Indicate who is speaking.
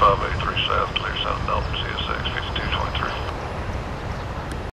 Speaker 1: 5837.